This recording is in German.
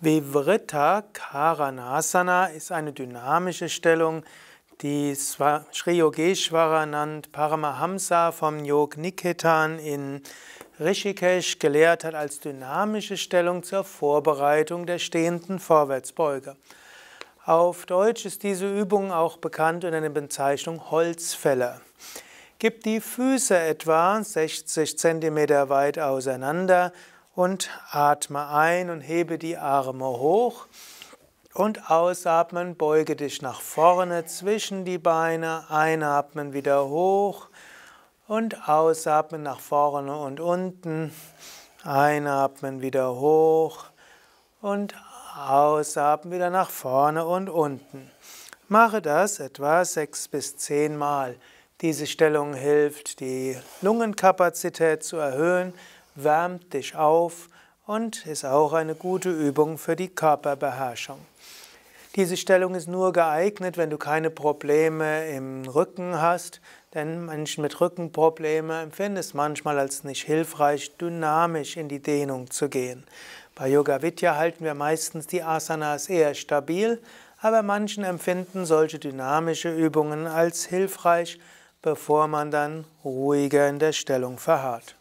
Vivrita Karanasana ist eine dynamische Stellung, die Sri Yogeshwaranand Paramahamsa vom Yog Niketan in Rishikesh gelehrt hat als dynamische Stellung zur Vorbereitung der stehenden Vorwärtsbeuge. Auf Deutsch ist diese Übung auch bekannt unter der Bezeichnung Holzfäller. Gib die Füße etwa 60 cm weit auseinander und atme ein und hebe die Arme hoch. Und ausatmen, beuge dich nach vorne zwischen die Beine, einatmen wieder hoch und ausatmen nach vorne und unten, einatmen wieder hoch und ausatmen wieder nach vorne und unten. Mache das etwa sechs bis zehn Mal. Diese Stellung hilft, die Lungenkapazität zu erhöhen, wärmt dich auf und ist auch eine gute Übung für die Körperbeherrschung. Diese Stellung ist nur geeignet, wenn du keine Probleme im Rücken hast, denn Menschen mit Rückenproblemen empfinden es manchmal als nicht hilfreich, dynamisch in die Dehnung zu gehen. Bei Yoga Vidya halten wir meistens die Asanas eher stabil, aber manchen empfinden solche dynamische Übungen als hilfreich, bevor man dann ruhiger in der Stellung verharrt.